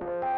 아